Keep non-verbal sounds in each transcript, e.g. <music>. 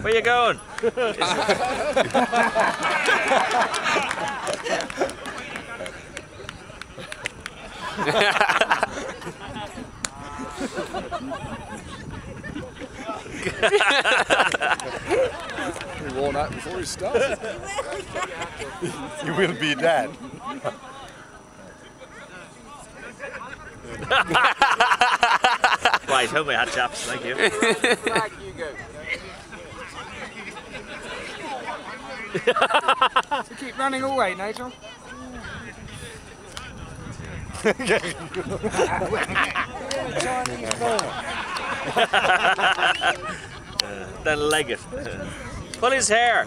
Where you going? He worn out before he started. You will be dead. Right, hold my hat, chaps. Thank you. Flag you go so keep running away, Nigel. <laughs> the legged. Pull his hair.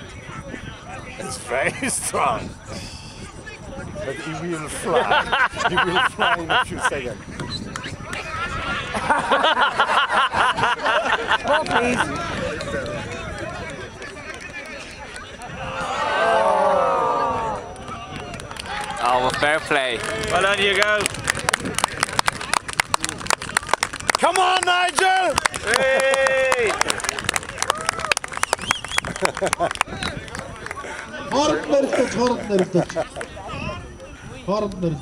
It's very <laughs> strong. But he will fly. he will fly in a few seconds. More, please. Oh. oh, well, fair play. Well done, Hugo. Come on, Nigel! Hey! <laughs> Harun Neriftaç, Harun Neriftaç. Harun Neriftaç.